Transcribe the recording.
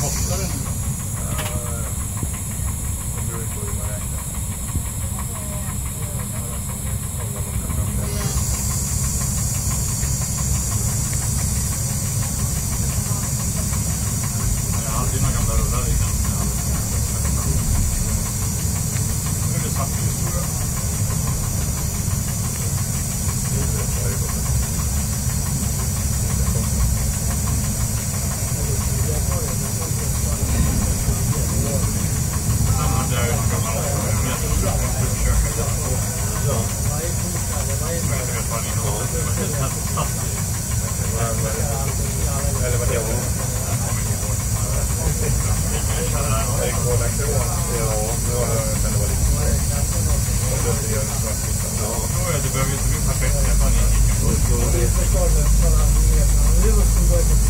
더 떨어지는 Eller vad det var. Ja, nu har jag men det var lite Ja, det behöver ju inte bli perfekt. Jag tar en gick.